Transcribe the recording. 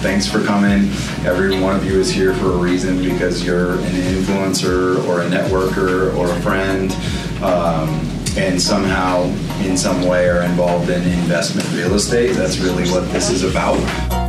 thanks for coming. Every one of you is here for a reason because you're an influencer or a networker or a friend. Um, and somehow, in some way, are involved in investment real estate. That's really what this is about.